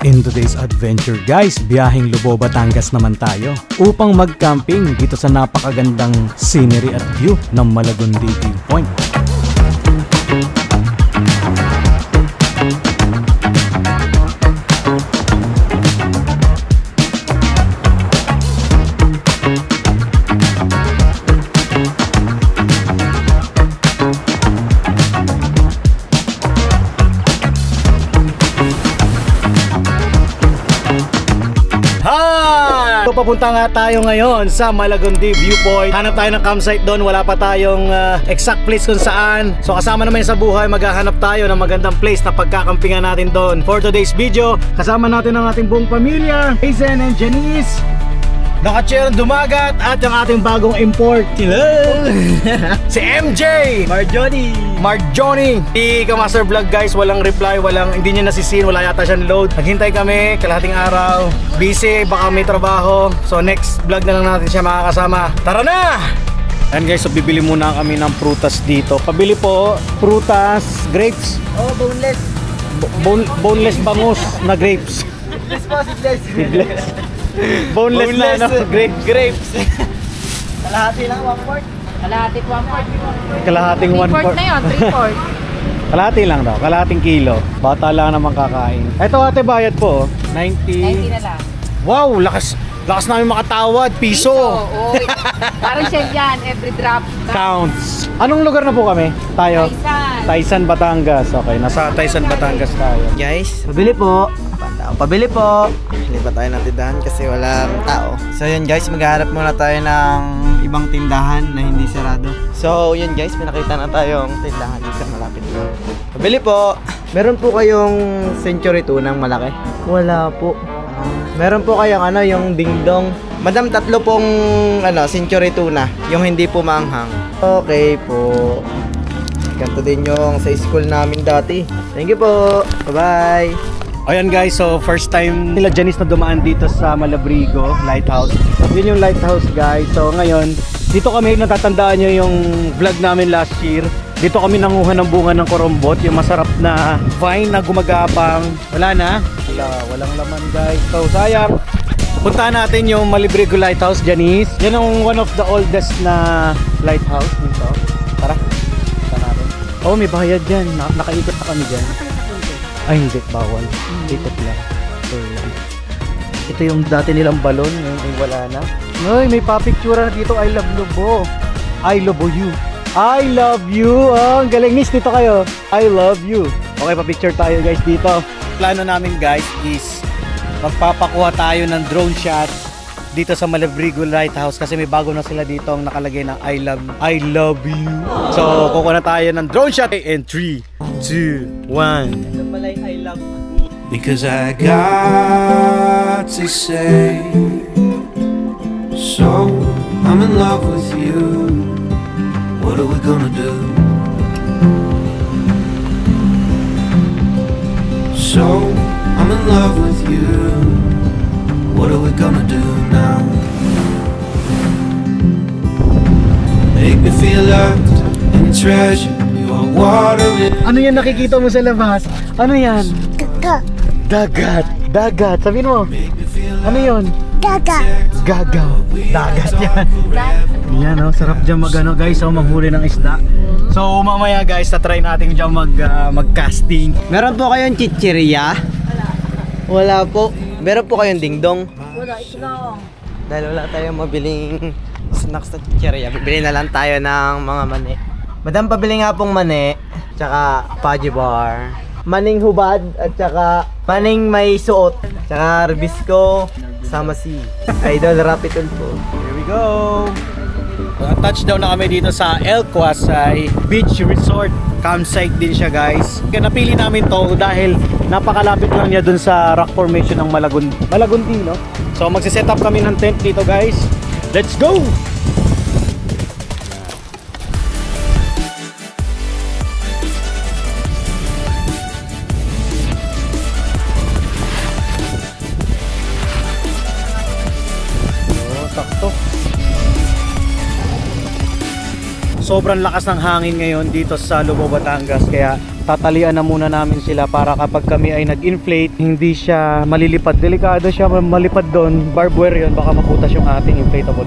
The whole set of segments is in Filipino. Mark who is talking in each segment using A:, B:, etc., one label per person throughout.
A: In today's adventure guys, biyaheng Lubo, Batangas naman tayo upang mag-camping dito sa napakagandang scenery at view ng Malagundi Viewpoint. Hi! Papunta nga tayo ngayon sa Malagundi Viewpoint. Hanap tayo ng campsite doon. Wala pa tayong uh, exact place kung saan. So kasama naman sa buhay, maghahanap tayo ng magandang place na pagkakampingan natin doon. For today's video, kasama natin ang ating buong pamilya, Hazen and Janice. Nakachair dumagat at yung ating bagong import. Hello! si MJ!
B: Marjoni!
A: Marjoni! Di ka master vlog guys, walang reply, walang hindi niya nasisin, wala yata siyang load. Naghintay kami, kalahating araw. Busy, baka may trabaho. So next vlog na lang natin siya makakasama. Tara na! Ayan guys, so bibili muna kami ng prutas dito. Pabili po, prutas, grapes,
B: Oh, boneless!
A: bo- bone, boneless bangus na grapes.
B: Seedless po, seedless!
A: Seedless. boneless, na ano, grape, grapes.
B: Kalahati lang, one quart.
C: Kalahati, one quart.
A: Kalahating
C: Three
A: one fourth.
C: na yun, three quart.
A: Kalahati lang daw, kalahating kilo. Bata lang naman kakain. Ito ate bayad po, oh. 90.
C: 90 na lang.
A: Wow, lakas lakas namin makatawad, piso.
C: Oo. Parang siya yan, every drop.
A: Counts. Anong lugar na po kami? Tayo.
C: Taisan.
A: Taisan, Batangas. Okay, nasa Taisan, Batangas tayo.
B: Guys, pabili po. Pabili po. Hindi pa tayo ng tindahan kasi walang tao. So yun guys, maghahanap muna tayo ng ibang tindahan na hindi sarado. So yun guys, pinakita na tayong tindahan dito malapit na. Pabili po. Meron po kayong century tunang malaki? Wala po. Meron po kayong ano, yung dingdong. Madam, tatlo pong ano, century tuna. Yung hindi po maanghang. Okay po. Ganito din yung sa school namin dati. Thank you po. Bye-bye.
A: Ayan guys, so first time nila Janice na dumaan dito sa Malabrigo Lighthouse. Yun yung lighthouse guys. So ngayon, dito kami natatandaan nyo yung vlog namin last year. Dito kami nanguha ng bunga ng korombot, yung masarap na vine na gumagapang. Wala na? Wala, walang laman guys. So sayang. Puntahan natin yung Malibrigo Lighthouse, Janice. Yan ang one of the oldest na lighthouse dito. Tara, punta natin. Oh, may bayad dyan. Na- nakaikot na kami dyan. Ay, hindi. Bawal. Ikot lang. So, ito yung dati nilang balon. Yung, yung wala na. Ay, may papicture na dito. I love Lobo. I love you. I love you. Oh, ang galing. Miss, dito kayo. I love you. Okay, papicture tayo guys dito. Plano namin guys is magpapakuha tayo ng drone shot dito sa Malabrigo Lighthouse kasi may bago na sila dito ang nakalagay na I love I love you. So, kukuha na tayo ng drone shot in 3, 2, 1.
B: Ito pala yung I love
D: Because I got to say, so I'm in love with you. What are we gonna do? So I'm in love with you. What are we gonna do now? Make me feel loved and treasured. You are water
A: Ano yan nakikita mo sa labas? Ano yan? Dagat. Dagat. Sabihin mo. Ano yun? Gagaw. Dagat yan. Yan oh, sarap dyan mag ano guys, oh, maghuli ng isda. So mamaya guys, tatry natin dyan mag, ah, mag-casting.
B: Meron po kayong chichirya? Wala po. Meron po kayong dingdong?
C: Wala, ito lang.
B: Dahil wala tayong mabiling snacks na chichirya, bibili na lang tayo ng mga mani. Madam, pabili nga pong mani, tsaka Paji bar. Maning hubad, at tsaka maning may suot, tsaka Rebisco, sama si Idol Rapitol po.
A: Here we go! Uh, touchdown na kami dito sa El Quasay Beach Resort. Campsite din siya guys. Kaya napili namin to dahil napakalapit lang niya dun sa rock formation ng Malagun Malagundi, no? So magsiset up kami ng tent dito guys. Let's go! Sobrang lakas ng hangin ngayon dito sa Lubo, Batangas kaya tatalian na muna namin sila para kapag kami ay nag-inflate, hindi siya malilipad. Delikado siya malipad doon. Barbed wire yun, baka maputas yung ating inflatable.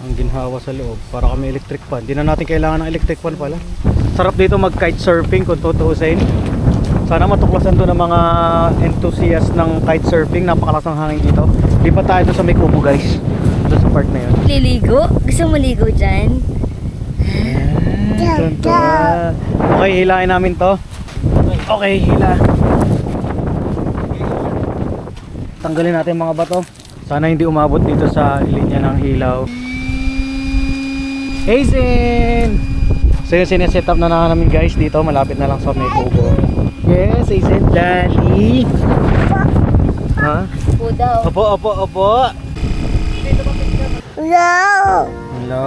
A: ang ginhawa sa loob para kami electric fan hindi na natin kailangan ng electric fan pala sarap dito mag kite surfing kung tutuusin sana matuklasan to ng mga enthusiast ng kite surfing. Napakalas ng hangin dito. Lipat tayo doon sa may kubo guys. Doon sa part na yun.
E: Liligo? Gusto mo ligo dyan?
A: Ah. okay hilain namin to. Okay hila. Tanggalin natin mga bato. Sana hindi umabot dito sa linya ng ilaw Hazen! So yung sineset up na na namin guys. Dito malapit na lang sa may kubo Yes, Hazen, Daddy Ha?
E: Po daw.
A: Opo, opo, opo
E: Hello!
A: Hello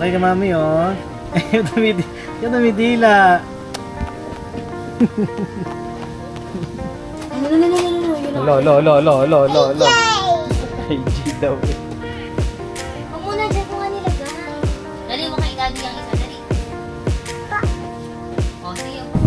A: Okay ka mami oh yung dumidi yung.
E: Yun
A: Lo, lo, lo, lo, lo, lo, lo Ay, G daw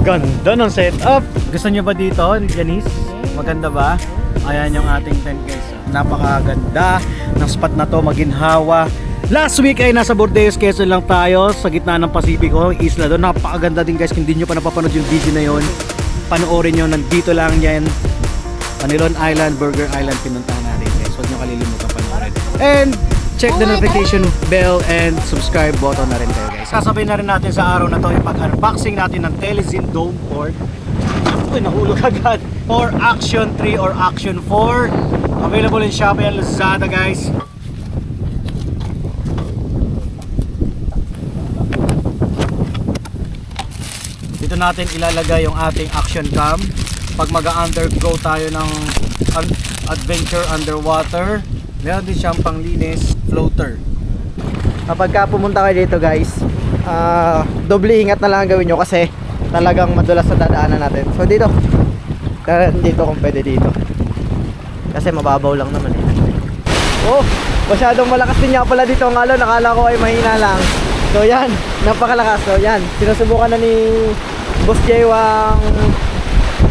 A: Ganda ng setup. Gusto niyo ba dito, Janice? Maganda ba? Ayan yung ating tent guys. Napakaganda ng spot na to, maginhawa. Last week ay nasa Bordeaux, Quezon lang tayo sa gitna ng Pasipiko, isla doon. Napakaganda din guys, hindi nyo pa napapanood yung video na yon panoorin nyo, nandito lang yan. Panilon Island, Burger Island, pinuntahan natin guys. Huwag nyo kalilimutan panoorin. And check the notification bell and subscribe button na rin kayo guys. Sasabay na rin natin sa araw na to ipag-unboxing natin ng Telezin Dome Port. Uy, nahulog agad. Or Action 3 or Action 4. Available in Shopee and Lazada guys. Dito natin ilalagay yung ating action cam. Pag mag-undergo tayo ng adventure underwater, meron din siyang panglinis floater.
B: Kapag ka pumunta kayo dito guys, ah, doble ingat na lang ang gawin nyo kasi talagang madulas sa dadaanan natin. So dito, dito kung pwede dito. Kasi mababaw lang naman eh. Oh, masyadong malakas din nga pala dito ang alon. Nakala ko ay mahina lang. So yan, napakalakas. So yan, sinusubukan na ni Boss Jaywang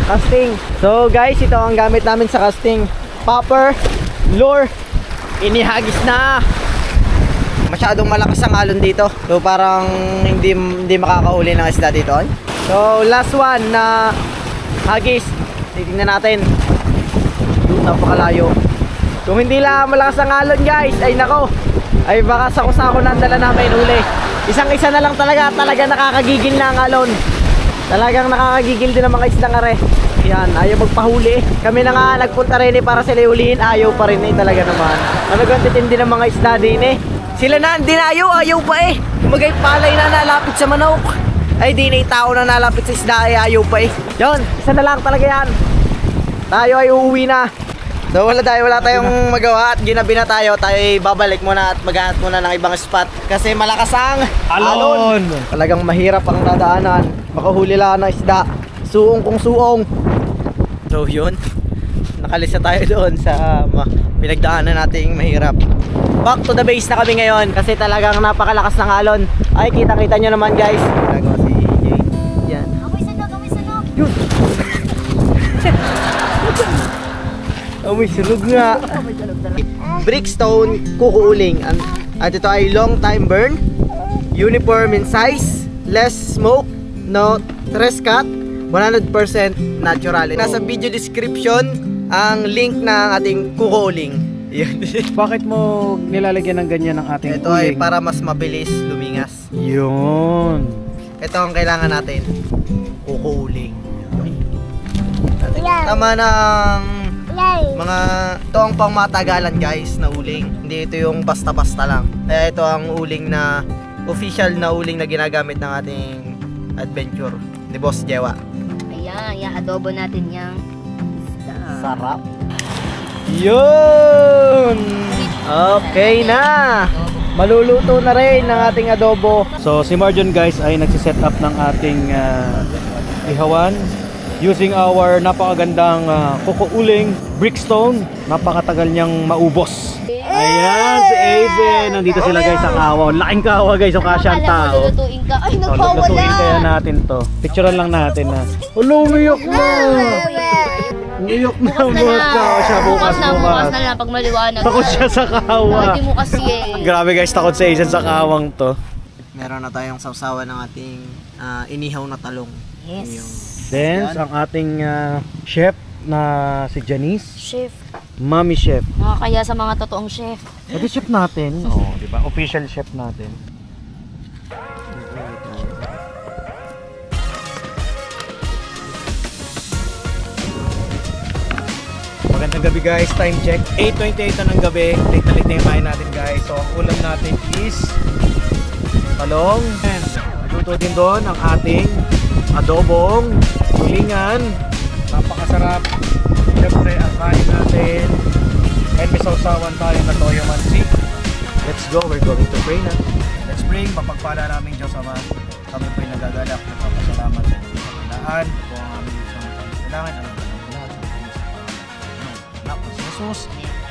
B: casting. So guys, ito ang gamit namin sa casting. Popper, lure, inihagis na masyadong malakas ang alon dito. So parang hindi hindi makakahuli ng isda dito. Ay. So last one na hagis. Titingnan natin. Doon napakalayo. Kung hindi lang malakas ang alon guys, ay nako. Ay baka sako-sako na ang dala namin huli. Isang-isa na lang talaga, talaga nakakagigil na ang alon. Talagang nakakagigil din ang mga isdang are. Yan, ayaw magpahuli. Kami na nga nagpunta rin eh para sila hulihin, ayaw pa rin eh talaga naman. Talagang titindi ng mga isda din eh. Sila na, hindi na ayaw, ayaw pa eh. Kumagay palay na nalapit sa manok. Ay di na tao na nalapit sa isda ay ayaw pa eh. Yun, isa na lang talaga yan. Tayo ay uuwi na. So wala tayo, wala tayong magawa at ginabi na tayo. Tayo ay babalik muna at maghanap muna ng ibang spot. Kasi malakas ang
A: Alon!
B: Talagang mahirap ang dadaanan. Makahuli lang ng isda. Suong kung suong. So yun. Nakalisa tayo doon sa ma- pinagdaanan nating mahirap. Back to the base na kami ngayon kasi talagang napakalakas ng alon. Ay, kita-kita nyo naman guys. Ginagawa si Jay. Yan.
E: Amoy sanog, amoy sanog.
B: Amoy sunog nga. Brickstone kukuuling. At ito ay long time burn, uniform in size, less smoke, no stress cut, 100% natural. Nasa video description ang link ng ating kukuuling. Yun.
A: Bakit mo nilalagyan ng ganyan ng ating
B: Ito ay
A: uling?
B: para mas mabilis lumingas.
A: Yun.
B: Ito ang kailangan natin. Kukuuling. Tama ng mga ito ang pangmatagalan guys na uling. Hindi ito yung basta-basta lang. Kaya ito ang uling na official na uling na ginagamit ng ating adventure ni Boss Jewa.
E: Ayan, i-adobo natin yung isda.
B: Sarap. Yun! Okay na! Maluluto na rin ang ating adobo.
A: So si Marjon guys ay nagsiset up ng ating ah, ihawan. using our napakagandang uh, kukuuling brickstone. Napakatagal niyang maubos. Ayan, si Aiden. Nandito sila guys sa kawa. Laking kawa guys, yung kasya ang tao.
E: Lulutuin ka. Ay,
A: So, lutuin kaya natin to. Picturean lang natin na. Ulo, umiyak na! Umiyak na,
E: Bukas na.
A: Siya bukas,
E: na, bukas
A: bukas.
E: na lang pag maliwanag.
A: Takot siya sa kawa.
E: Hindi mo kasi eh.
A: Grabe guys, takot si Aiden sa kawang to.
B: Meron na tayong sausawan ng ating ah, inihaw na talong.
E: Yes.
A: Then, ang ating ah, chef na si Janice.
E: Chef.
A: Mami chef.
E: Nakakaya sa mga totoong chef.
A: Ito chef natin. Oo, oh, di ba? Official chef natin. Magandang gabi guys, time check 8.28 na ng gabi Late na late na yung kain natin guys So ang ulam natin is Talong Luto din doon ang ating Adobong Tulingan Napakasarap Siyempre ang kain natin. And may sausawan tayo na toyo mansi Let's go, we're going to pray na Let's pray, mapagpala namin Diyos Ama Kami po'y nagagalak Nagpapasalamat sa inyong kapilaan Kung ang aming isang kailangan Alam ka ng lahat Anak ko si Jesus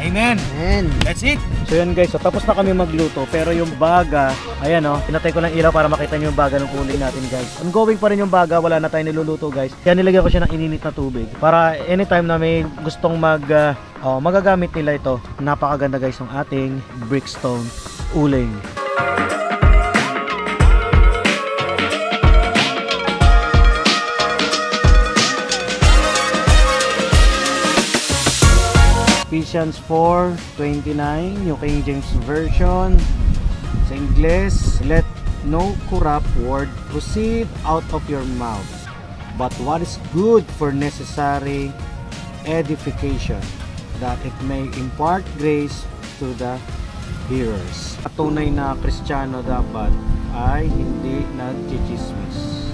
A: Amen
B: Amen.
A: That's it. So yun guys, so tapos na kami magluto pero yung baga, ayan oh, pinatay ko ng ilaw para makita niyo yung baga ng cooling natin guys. Ongoing pa rin yung baga, wala na tayong niluluto guys. Kaya nilagyan ko siya ng ininit na tubig para anytime na may gustong mag ah, oh, magagamit nila ito. Napakaganda guys ng ating brickstone uling. Ephesians 4:29 yung King James Version. Sa Ingles let no corrupt word proceed out of your mouth but what is good for necessary edification that it may impart grace to the hearers. Patunay na Kristiyano dapat ay hindi nagchichismis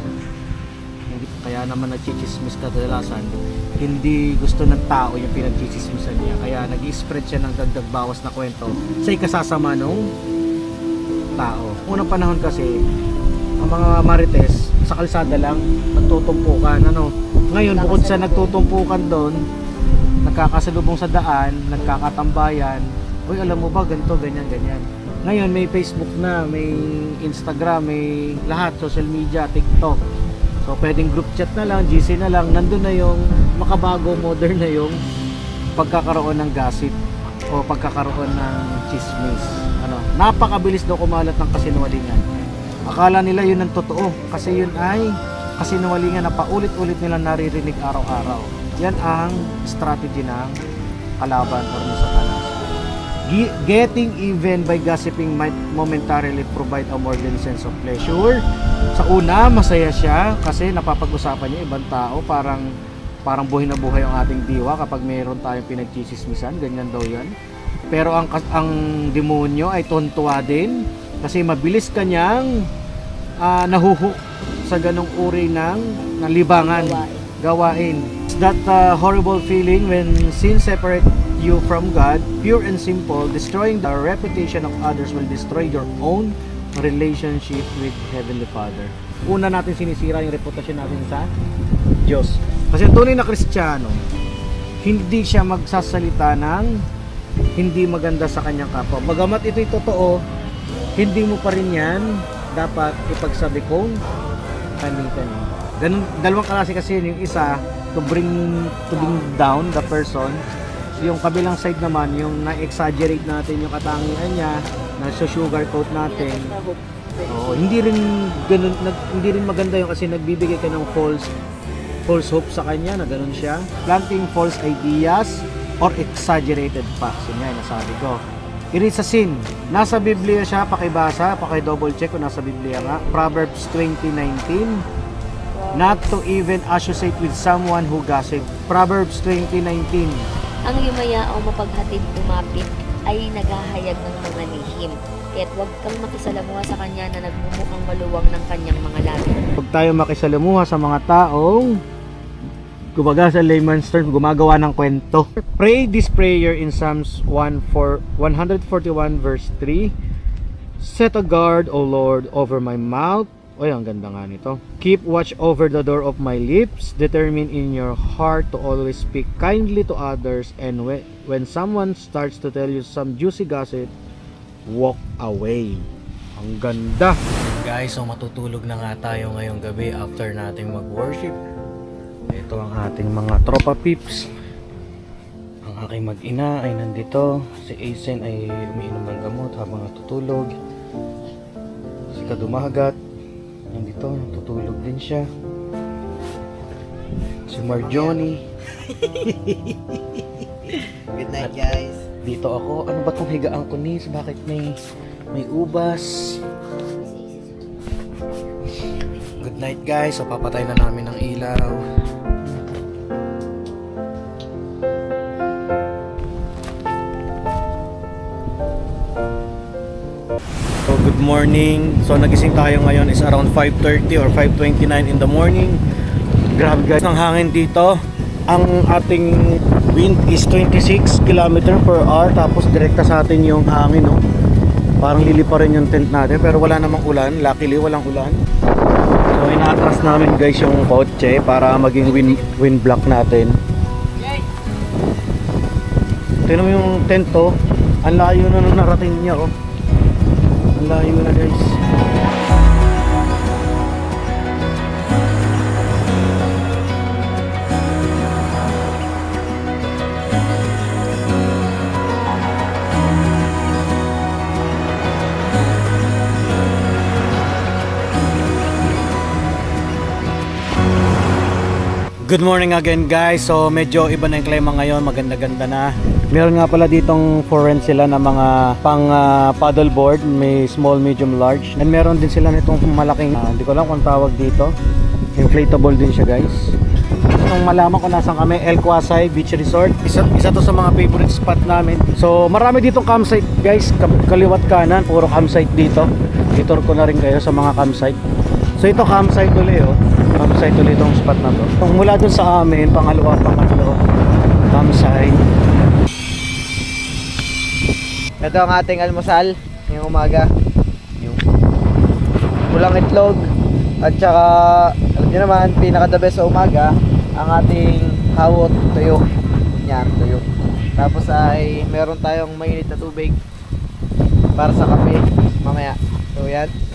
A: kaya naman nagchichismis kadalasan hindi gusto ng tao yung pinagchichismisan niya. Kaya nag-spread siya ng dagdag bawas na kwento sa ikasasama nung tao. Unang panahon kasi ang mga marites sa kalsada lang nagtutumpukan. Ano ngayon bukod sa nagtutumpukan doon nagkakasalubong sa daan nagkakatambayan uy alam mo ba ganito ganyan ganyan. Ngayon may Facebook na may Instagram may lahat social media TikTok So pwedeng group chat na lang, GC na lang, nandun na yung makabago, modern na yung pagkakaroon ng gossip o pagkakaroon ng chismis. Ano, napakabilis daw kumalat ng kasinungalingan. Akala nila yun ang totoo kasi yun ay kasinungalingan na paulit-ulit nilang naririnig araw-araw. Yan ang strategy ng kalaban or ng satanas. Ge- Getting even by gossiping might momentarily provide a more than sense of pleasure. Sa una, masaya siya kasi napapag-usapan niya ibang tao. Parang parang buhay na buhay ang ating diwa kapag mayroon tayong pinagchisismisan. Ganyan daw yan. Pero ang, ang demonyo ay tontuwa din kasi mabilis kanyang ah, nahuhuk sa ganong uri ng, ng libangan gawain. It's that uh, horrible feeling when sin separate you from God, pure and simple, destroying the reputation of others will destroy your own relationship with Heavenly Father. Una natin sinisira yung reputasyon natin sa Diyos. Kasi tunay na Kristiyano, hindi siya magsasalita ng hindi maganda sa kanyang kapwa. Bagamat ito'y totoo, hindi mo pa rin yan dapat ipagsabi kong kani-kani. Ganun, dalawang klase kasi yun. Yung isa, to bring, to bring down the person. Yung kabilang side naman, yung na-exaggerate natin yung katangian niya, na sugarcoat natin. Oo, hindi rin ganun, nag, hindi rin maganda yung kasi nagbibigay ka ng false false hope sa kanya na ganun siya. Planting false ideas or exaggerated facts. Yun nga nasabi ko. It is a sin. Nasa Biblia siya, pakibasa, paki-double check kung nasa Biblia nga. Proverbs 20:19. Not to even associate with someone who gossip. Proverbs 20:19.
E: Ang yumaya o mapaghatid tumapit ay naghahayag ng mga lihim. Kaya't huwag kang makisalamuha sa kanya na nagmumukhang maluwang ng kanyang mga labi.
A: Huwag tayo makisalamuha sa mga taong kumbaga sa layman's term, gumagawa ng kwento. Pray this prayer in Psalms 1 for 141 verse 3. Set a guard, O Lord, over my mouth, Oy, ang ganda nga nito. Keep watch over the door of my lips. Determine in your heart to always speak kindly to others. And when, someone starts to tell you some juicy gossip, walk away. Ang ganda. Guys, so matutulog na nga tayo ngayong gabi after nating mag-worship. Ito ang ating mga tropa peeps. Ang aking mag-ina ay nandito. Si Asen ay umiinom ng gamot habang natutulog. Si Kadumagat, nandito, natutulog din siya. Si Marjoni,
B: Good night guys.
A: dito ako. Ano ba tong higaan ko nis? Bakit may may ubas? Good night guys. So papatay na namin ang ilaw. Good morning. So nagising tayo ngayon is around 5:30 or 5:29 in the morning. Grabe guys, ang hangin dito. Ang ating wind is 26 km per hour tapos direkta sa atin yung hangin no. Parang lilipa rin yung tent natin pero wala namang ulan. Luckily walang ulan. So inaatras namin guys yung kotse para maging wind, wind block natin. Tingnan mo yung tent to. Ang layo na nung narating niya oh. Layo na guys. Good morning again guys. So medyo iba na yung klima ngayon, maganda-ganda na. Meron nga pala ditong for rent sila na mga pang ah, paddle board, may small, medium, large. And meron din sila nitong malaking, hindi ko lang kung tawag dito. Inflatable din siya guys. Nung malaman ko nasan kami, El Quasay Beach Resort. Isa, isa to sa mga favorite spot namin. So marami ditong campsite guys, Ka- kaliwat kanan, puro campsite dito. Itur ko na rin kayo sa mga campsite. So ito campsite ulit oh. Campsite ulit itong spot na to. Kung mula dun sa amin, pangalawa, pangatlo, campsite.
B: Ito ang ating almusal ngayong umaga. Yung pulang itlog at saka alam niyo naman pinaka the best sa umaga ang ating hawot tuyo. Yan, tuyo. Tapos ay meron tayong mainit na tubig para sa kape mamaya. So yan.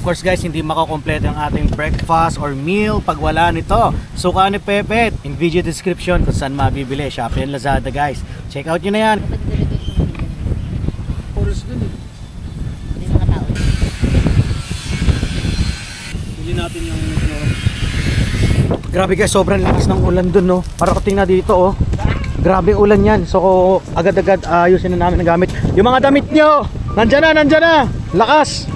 A: Of course guys, hindi makakompleto ang ating breakfast or meal pag wala nito. Suka ni Pepe in video description kung saan mabibili. Shopee and Lazada guys. Check out nyo na yan. Oras dun eh. Hindi natin yung. Grabe guys, sobrang lakas ng ulan dun no. Parating na dito oh. Grabe ulan yan. So agad-agad ayusin na namin ang gamit. Yung mga damit nyo! Nandyan na, nandyan na! Lakas!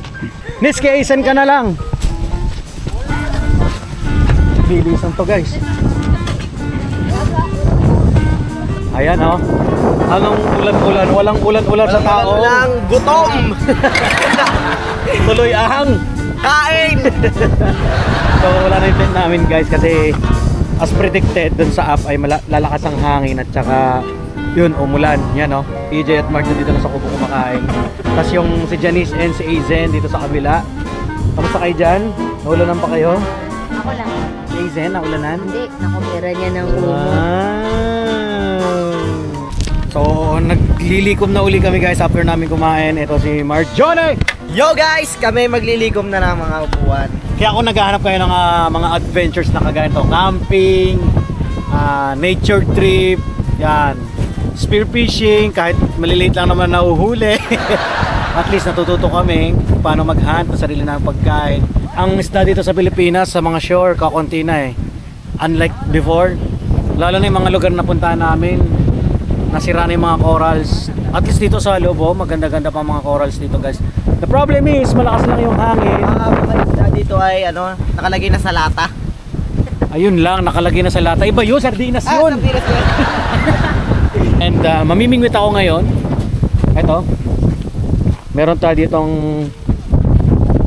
A: Niske, isan ka na lang. Bilisan to guys. Ayan oh. Anong ulan-ulan? Walang ulan-ulan sa tao.
B: Walang gutom.
A: Tuloy ahang.
B: Kain.
A: So wala na yung tent namin guys kasi as predicted dun sa app ay lalakas ang hangin at saka yun umulan yan no EJ at Mark dito na sa kubo kumakain tapos yung si Janice and si Azen dito sa kabila kamusta kayo dyan? naulanan pa kayo?
E: Ako lang.
A: si Azen naulanan?
E: Hindi, nakumira niya ng umo.
A: Wow. So naglilikom na uli kami guys after namin kumain ito si Mark Johnny
B: Yo guys, kami maglilikom na ng mga upuan.
A: Kaya ako naghahanap kayo ng ah, mga adventures na kagaya nito. Camping, ah, nature trip, yan. Spear fishing, kahit maliliit lang naman nahuhuli. At least natututo kami kung paano mag-hunt ng sarili ng pagkain. Ang isda dito sa Pilipinas, sa mga shore, kakunti na eh. Unlike before, lalo na yung mga lugar na puntahan namin, nasira na yung mga corals. At least dito sa Lobo, maganda-ganda pa mga corals dito guys. The problem is, malakas lang yung hangin.
B: Ang mga isda dito ay ano, nakalagay na sa lata.
A: Ayun lang, nakalagay na sa lata. Iba yun, sardinas
B: Ah,
A: yun.
B: sa piras yun.
A: And uh, mamimingwit ako ngayon. Ito. Meron tayo ditong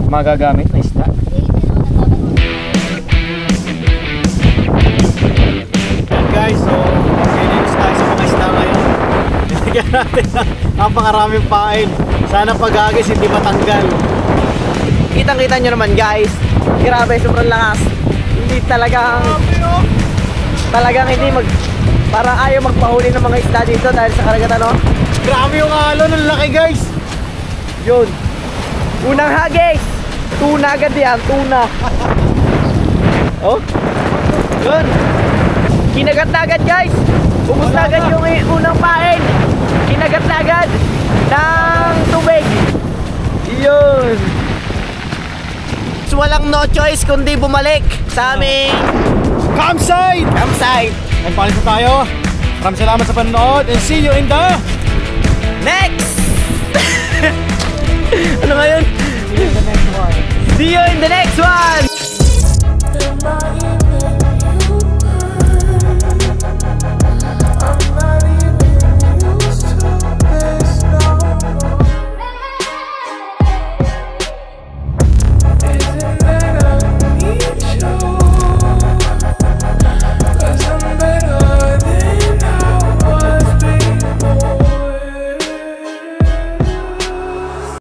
A: magagamit na isda. Guys, so Lagyan natin ng napakaraming pain. Sana pag-agis hindi matanggal.
B: Kitang-kita nyo naman guys. Grabe, sobrang lakas. Hindi talagang... Talagang hindi mag... Parang ayaw magpahuli ng mga isda dito dahil sa karagatan, no?
A: Grabe yung alon, ang laki guys.
B: Yun. Unang hagis. Tuna agad yan, tuna. oh. Yun. Kinagat na agad guys. Ubus na agad yung unang pain. Kinagat na agad ng tubig. Yun. So, walang no choice kundi bumalik sa aming
A: Campsite!
B: campsite.
A: And paalis na tayo. Maraming salamat sa panonood and see you in the
B: Next! ano ngayon? See you in the next one!
E: Goodbye in the